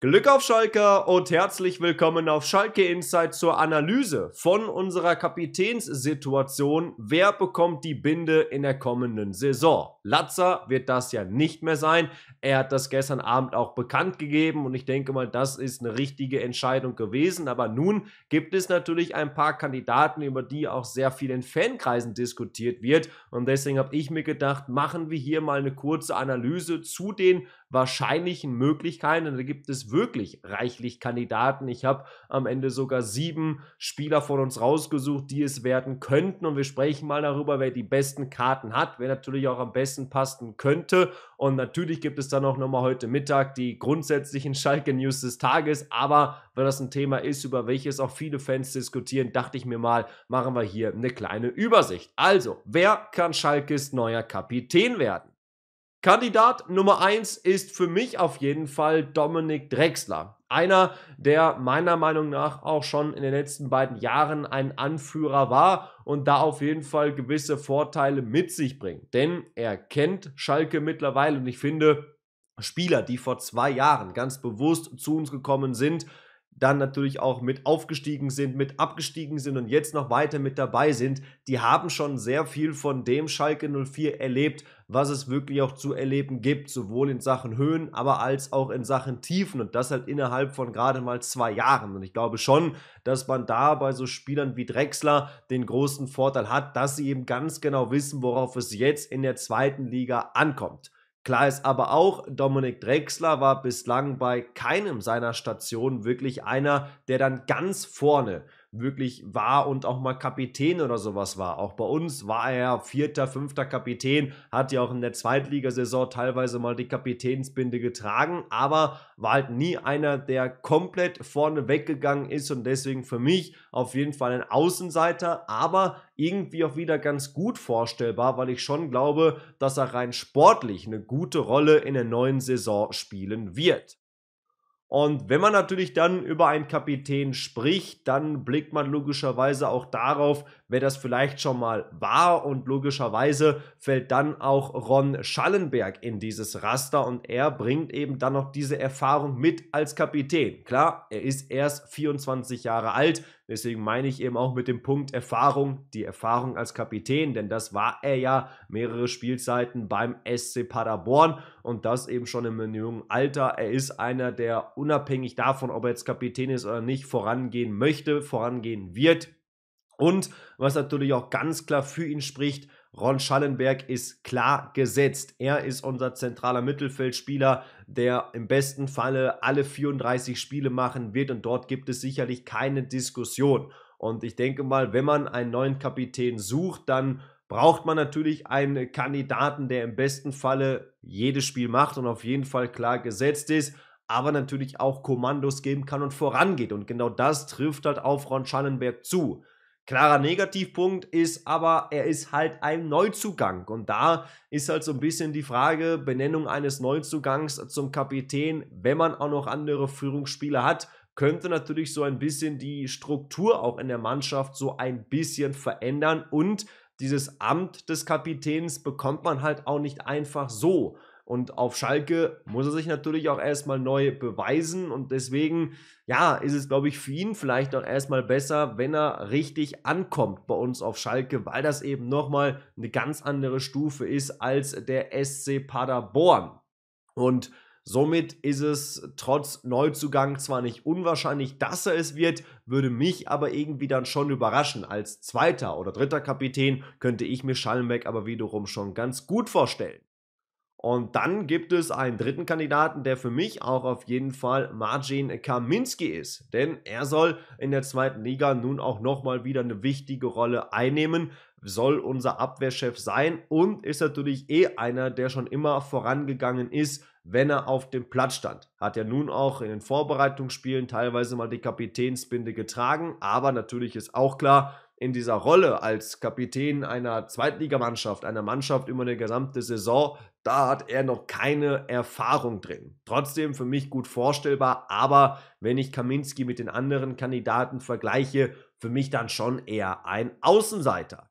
Glück auf Schalke und herzlich willkommen auf Schalke Insight zur Analyse von unserer Kapitänssituation. Wer bekommt die Binde in der kommenden Saison? Latzer wird das ja nicht mehr sein. Er hat das gestern Abend auch bekannt gegeben und ich denke mal, das ist eine richtige Entscheidung gewesen. Aber nun gibt es natürlich ein paar Kandidaten, über die auch sehr viel in Fankreisen diskutiert wird und deswegen habe ich mir gedacht, machen wir hier mal eine kurze Analyse zu den wahrscheinlichen Möglichkeiten. Und da gibt es wirklich reichlich Kandidaten. Ich habe am Ende sogar sieben Spieler von uns rausgesucht, die es werden könnten. Und wir sprechen mal darüber, wer die besten Karten hat, wer natürlich auch am besten passen könnte. Und natürlich gibt es dann auch nochmal heute Mittag die grundsätzlichen Schalke-News des Tages. Aber weil das ein Thema ist, über welches auch viele Fans diskutieren, dachte ich mir mal, machen wir hier eine kleine Übersicht. Also, wer kann Schalkes neuer Kapitän werden? Kandidat Nummer 1 ist für mich auf jeden Fall Dominik Drexler. Einer, der meiner Meinung nach auch schon in den letzten beiden Jahren ein Anführer war und da auf jeden Fall gewisse Vorteile mit sich bringt. Denn er kennt Schalke mittlerweile und ich finde, Spieler, die vor zwei Jahren ganz bewusst zu uns gekommen sind, dann natürlich auch mit aufgestiegen sind, mit abgestiegen sind und jetzt noch weiter mit dabei sind, die haben schon sehr viel von dem Schalke 04 erlebt, was es wirklich auch zu erleben gibt, sowohl in Sachen Höhen, aber als auch in Sachen Tiefen und das halt innerhalb von gerade mal zwei Jahren. Und ich glaube schon, dass man da bei so Spielern wie Drexler den großen Vorteil hat, dass sie eben ganz genau wissen, worauf es jetzt in der zweiten Liga ankommt. Klar ist aber auch, Dominik Drexler war bislang bei keinem seiner Stationen wirklich einer, der dann ganz vorne wirklich war und auch mal Kapitän oder sowas war. Auch bei uns war er vierter, fünfter Kapitän, hat ja auch in der Zweitligasaison teilweise mal die Kapitänsbinde getragen, aber war halt nie einer, der komplett vorne weggegangen ist und deswegen für mich auf jeden Fall ein Außenseiter, aber irgendwie auch wieder ganz gut vorstellbar, weil ich schon glaube, dass er rein sportlich eine gute Rolle in der neuen Saison spielen wird. Und wenn man natürlich dann über einen Kapitän spricht, dann blickt man logischerweise auch darauf, wer das vielleicht schon mal war. Und logischerweise fällt dann auch Ron Schallenberg in dieses Raster und er bringt eben dann noch diese Erfahrung mit als Kapitän. Klar, er ist erst 24 Jahre alt, Deswegen meine ich eben auch mit dem Punkt Erfahrung, die Erfahrung als Kapitän, denn das war er ja mehrere Spielzeiten beim SC Paderborn und das eben schon im jungen Alter. Er ist einer, der unabhängig davon, ob er jetzt Kapitän ist oder nicht, vorangehen möchte, vorangehen wird. Und was natürlich auch ganz klar für ihn spricht, Ron Schallenberg ist klar gesetzt. Er ist unser zentraler Mittelfeldspieler, der im besten Falle alle 34 Spiele machen wird und dort gibt es sicherlich keine Diskussion. Und ich denke mal, wenn man einen neuen Kapitän sucht, dann braucht man natürlich einen Kandidaten, der im besten Falle jedes Spiel macht und auf jeden Fall klar gesetzt ist, aber natürlich auch Kommandos geben kann und vorangeht. Und genau das trifft halt auf Ron Schallenberg zu. Klarer Negativpunkt ist aber, er ist halt ein Neuzugang. Und da ist halt so ein bisschen die Frage, Benennung eines Neuzugangs zum Kapitän, wenn man auch noch andere Führungsspieler hat, könnte natürlich so ein bisschen die Struktur auch in der Mannschaft so ein bisschen verändern. Und dieses Amt des Kapitäns bekommt man halt auch nicht einfach so. Und auf Schalke muss er sich natürlich auch erstmal neu beweisen. Und deswegen, ja, ist es, glaube ich, für ihn vielleicht auch erstmal besser, wenn er richtig ankommt bei uns auf Schalke, weil das eben nochmal eine ganz andere Stufe ist als der SC Paderborn. Und Somit ist es trotz Neuzugang zwar nicht unwahrscheinlich, dass er es wird, würde mich aber irgendwie dann schon überraschen. Als zweiter oder dritter Kapitän könnte ich mir Schallenbeck aber wiederum schon ganz gut vorstellen. Und dann gibt es einen dritten Kandidaten, der für mich auch auf jeden Fall Marcin Kaminski ist. Denn er soll in der zweiten Liga nun auch nochmal wieder eine wichtige Rolle einnehmen, soll unser Abwehrchef sein und ist natürlich eh einer, der schon immer vorangegangen ist, wenn er auf dem Platz stand. Hat ja nun auch in den Vorbereitungsspielen teilweise mal die Kapitänsbinde getragen, aber natürlich ist auch klar, in dieser Rolle als Kapitän einer Zweitligamannschaft, einer Mannschaft über eine gesamte Saison, da hat er noch keine Erfahrung drin. Trotzdem für mich gut vorstellbar, aber wenn ich Kaminski mit den anderen Kandidaten vergleiche, für mich dann schon eher ein Außenseiter.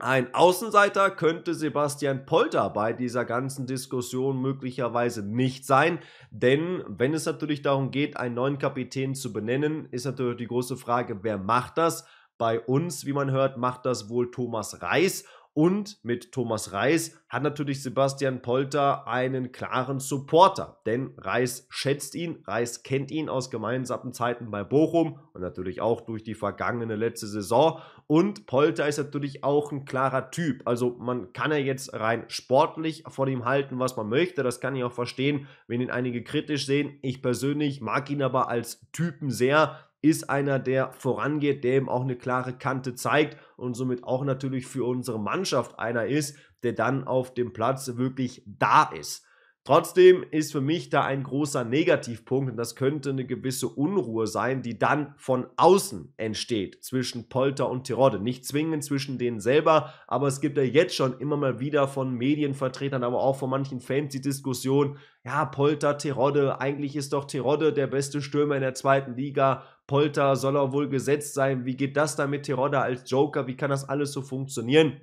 Ein Außenseiter könnte Sebastian Polter bei dieser ganzen Diskussion möglicherweise nicht sein, denn wenn es natürlich darum geht, einen neuen Kapitän zu benennen, ist natürlich die große Frage, wer macht das? Bei uns, wie man hört, macht das wohl Thomas Reis und mit Thomas Reis hat natürlich Sebastian Polter einen klaren Supporter, denn Reis schätzt ihn, Reis kennt ihn aus gemeinsamen Zeiten bei Bochum und natürlich auch durch die vergangene letzte Saison. Und Polter ist natürlich auch ein klarer Typ. Also man kann ja jetzt rein sportlich von ihm halten, was man möchte. Das kann ich auch verstehen, wenn ihn einige kritisch sehen. Ich persönlich mag ihn aber als Typen sehr ist einer, der vorangeht, der eben auch eine klare Kante zeigt und somit auch natürlich für unsere Mannschaft einer ist, der dann auf dem Platz wirklich da ist. Trotzdem ist für mich da ein großer Negativpunkt und das könnte eine gewisse Unruhe sein, die dann von außen entsteht zwischen Polter und Tirode. Nicht zwingend zwischen denen selber, aber es gibt ja jetzt schon immer mal wieder von Medienvertretern, aber auch von manchen Fans die Diskussion, ja, Polter, Tirode, eigentlich ist doch Tirode der beste Stürmer in der zweiten Liga. Polter soll er wohl gesetzt sein. Wie geht das dann mit Tirode als Joker? Wie kann das alles so funktionieren?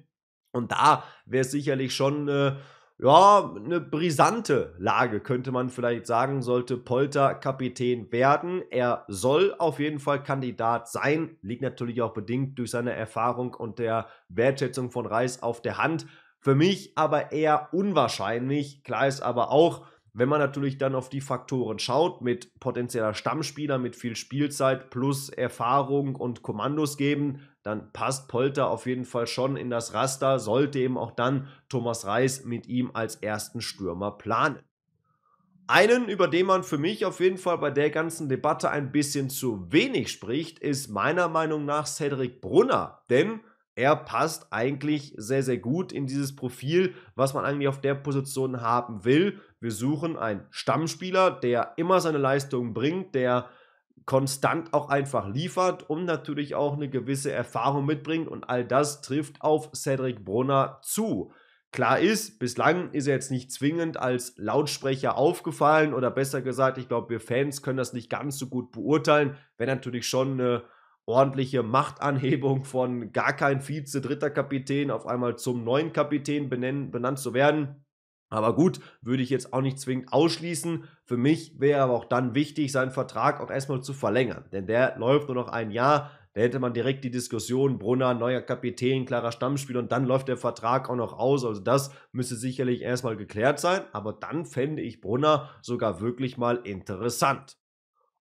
Und da wäre sicherlich schon äh, ja, eine brisante Lage, könnte man vielleicht sagen, sollte Polter Kapitän werden. Er soll auf jeden Fall Kandidat sein, liegt natürlich auch bedingt durch seine Erfahrung und der Wertschätzung von Reis auf der Hand. Für mich aber eher unwahrscheinlich. Klar ist aber auch, wenn man natürlich dann auf die Faktoren schaut, mit potenzieller Stammspieler, mit viel Spielzeit plus Erfahrung und Kommandos geben, dann passt Polter auf jeden Fall schon in das Raster, sollte eben auch dann Thomas Reis mit ihm als ersten Stürmer planen. Einen, über den man für mich auf jeden Fall bei der ganzen Debatte ein bisschen zu wenig spricht, ist meiner Meinung nach Cedric Brunner. Denn er passt eigentlich sehr, sehr gut in dieses Profil, was man eigentlich auf der Position haben will. Wir suchen einen Stammspieler, der immer seine Leistungen bringt, der konstant auch einfach liefert und natürlich auch eine gewisse Erfahrung mitbringt und all das trifft auf Cedric Brunner zu. Klar ist, bislang ist er jetzt nicht zwingend als Lautsprecher aufgefallen oder besser gesagt, ich glaube, wir Fans können das nicht ganz so gut beurteilen, wenn natürlich schon eine ordentliche Machtanhebung von gar kein Vize, dritter Kapitän auf einmal zum neuen Kapitän benennen, benannt zu werden. Aber gut, würde ich jetzt auch nicht zwingend ausschließen. Für mich wäre aber auch dann wichtig, seinen Vertrag auch erstmal zu verlängern. Denn der läuft nur noch ein Jahr. Da hätte man direkt die Diskussion, Brunner, neuer Kapitän, klarer Stammspieler und dann läuft der Vertrag auch noch aus. Also das müsste sicherlich erstmal geklärt sein. Aber dann fände ich Brunner sogar wirklich mal interessant.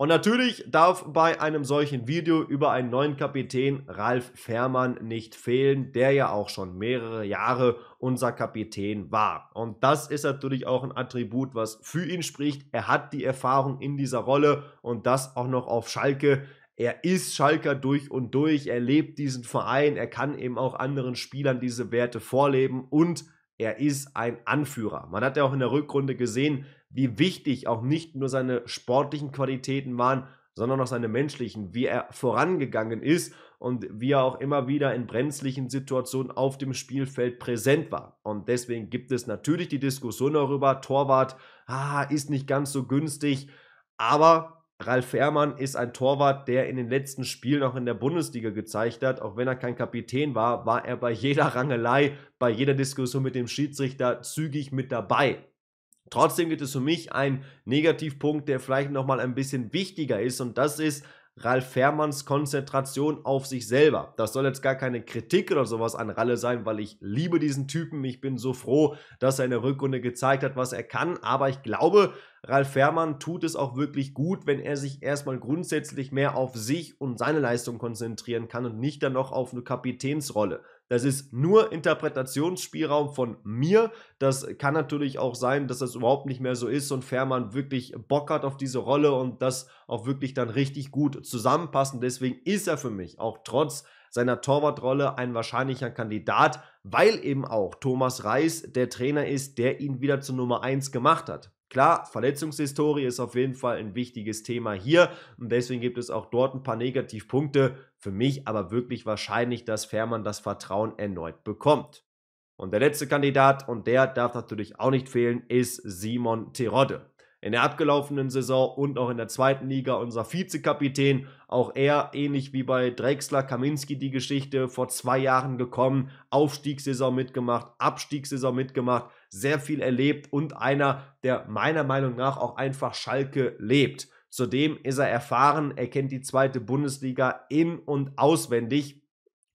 Und natürlich darf bei einem solchen Video über einen neuen Kapitän Ralf Fährmann nicht fehlen, der ja auch schon mehrere Jahre unser Kapitän war. Und das ist natürlich auch ein Attribut, was für ihn spricht. Er hat die Erfahrung in dieser Rolle und das auch noch auf Schalke. Er ist Schalker durch und durch, er lebt diesen Verein, er kann eben auch anderen Spielern diese Werte vorleben und er ist ein Anführer. Man hat ja auch in der Rückrunde gesehen, wie wichtig auch nicht nur seine sportlichen Qualitäten waren, sondern auch seine menschlichen, wie er vorangegangen ist und wie er auch immer wieder in brenzlichen Situationen auf dem Spielfeld präsent war. Und deswegen gibt es natürlich die Diskussion darüber, Torwart ah, ist nicht ganz so günstig, aber Ralf Fährmann ist ein Torwart, der in den letzten Spielen auch in der Bundesliga gezeigt hat. Auch wenn er kein Kapitän war, war er bei jeder Rangelei, bei jeder Diskussion mit dem Schiedsrichter zügig mit dabei. Trotzdem gibt es für mich einen Negativpunkt, der vielleicht nochmal ein bisschen wichtiger ist und das ist Ralf Fährmanns Konzentration auf sich selber. Das soll jetzt gar keine Kritik oder sowas an Ralle sein, weil ich liebe diesen Typen. Ich bin so froh, dass er in der Rückrunde gezeigt hat, was er kann. Aber ich glaube, Ralf Fährmann tut es auch wirklich gut, wenn er sich erstmal grundsätzlich mehr auf sich und seine Leistung konzentrieren kann und nicht dann noch auf eine Kapitänsrolle. Das ist nur Interpretationsspielraum von mir. Das kann natürlich auch sein, dass das überhaupt nicht mehr so ist und Fährmann wirklich Bock hat auf diese Rolle und das auch wirklich dann richtig gut zusammenpassen. Deswegen ist er für mich auch trotz seiner Torwartrolle ein wahrscheinlicher Kandidat, weil eben auch Thomas Reis der Trainer ist, der ihn wieder zur Nummer 1 gemacht hat. Klar, Verletzungshistorie ist auf jeden Fall ein wichtiges Thema hier und deswegen gibt es auch dort ein paar Negativpunkte. Für mich aber wirklich wahrscheinlich, dass Fährmann das Vertrauen erneut bekommt. Und der letzte Kandidat, und der darf natürlich auch nicht fehlen, ist Simon Terodde. In der abgelaufenen Saison und auch in der zweiten Liga unser Vizekapitän. Auch er, ähnlich wie bei Drexler, Kaminski die Geschichte, vor zwei Jahren gekommen, Aufstiegssaison mitgemacht, Abstiegssaison mitgemacht, sehr viel erlebt und einer, der meiner Meinung nach auch einfach Schalke lebt. Zudem ist er erfahren, er kennt die zweite Bundesliga in und auswendig,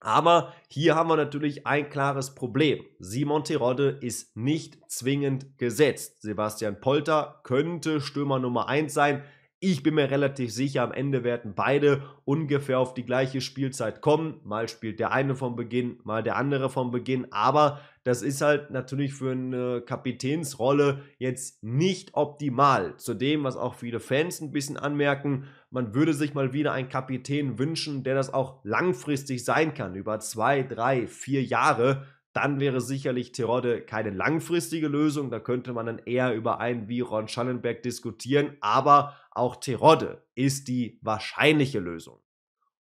aber hier haben wir natürlich ein klares Problem. Simon Terodde ist nicht zwingend gesetzt. Sebastian Polter könnte Stürmer Nummer 1 sein. Ich bin mir relativ sicher, am Ende werden beide ungefähr auf die gleiche Spielzeit kommen. Mal spielt der eine vom Beginn, mal der andere vom Beginn. Aber das ist halt natürlich für eine Kapitänsrolle jetzt nicht optimal. Zudem, was auch viele Fans ein bisschen anmerken, man würde sich mal wieder einen Kapitän wünschen, der das auch langfristig sein kann, über zwei, drei, vier Jahre dann wäre sicherlich Terodde keine langfristige Lösung. Da könnte man dann eher über einen wie Ron Schallenberg diskutieren. Aber auch Terodde ist die wahrscheinliche Lösung.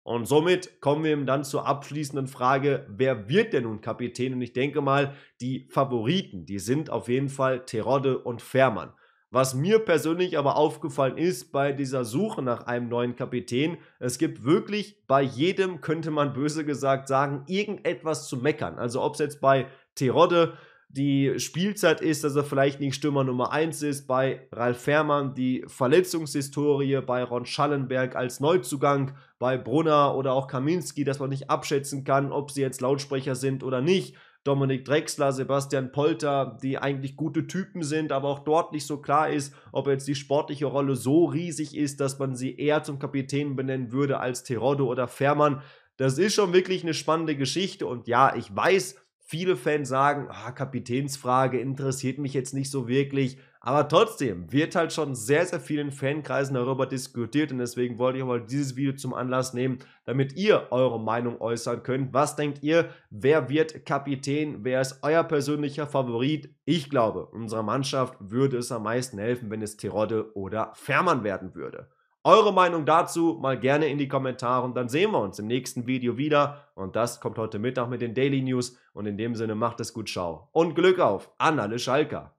Und somit kommen wir dann zur abschließenden Frage, wer wird denn nun Kapitän? Und ich denke mal, die Favoriten, die sind auf jeden Fall Terodde und Fährmann. Was mir persönlich aber aufgefallen ist bei dieser Suche nach einem neuen Kapitän, es gibt wirklich bei jedem, könnte man böse gesagt sagen, irgendetwas zu meckern. Also ob es jetzt bei Terodde die Spielzeit ist, dass er vielleicht nicht Stürmer Nummer 1 ist, bei Ralf Fährmann die Verletzungshistorie, bei Ron Schallenberg als Neuzugang, bei Brunner oder auch Kaminski, dass man nicht abschätzen kann, ob sie jetzt Lautsprecher sind oder nicht. Dominik Drexler, Sebastian Polter, die eigentlich gute Typen sind, aber auch dort nicht so klar ist, ob jetzt die sportliche Rolle so riesig ist, dass man sie eher zum Kapitän benennen würde als Terodde oder Fährmann. Das ist schon wirklich eine spannende Geschichte und ja, ich weiß, viele Fans sagen, ah, Kapitänsfrage interessiert mich jetzt nicht so wirklich. Aber trotzdem wird halt schon sehr, sehr vielen Fankreisen darüber diskutiert und deswegen wollte ich auch mal dieses Video zum Anlass nehmen, damit ihr eure Meinung äußern könnt. Was denkt ihr? Wer wird Kapitän? Wer ist euer persönlicher Favorit? Ich glaube, unserer Mannschaft würde es am meisten helfen, wenn es Terodde oder Fährmann werden würde. Eure Meinung dazu mal gerne in die Kommentare und dann sehen wir uns im nächsten Video wieder. Und das kommt heute Mittag mit den Daily News. Und in dem Sinne macht es gut, schau. Und Glück auf an alle Schalker.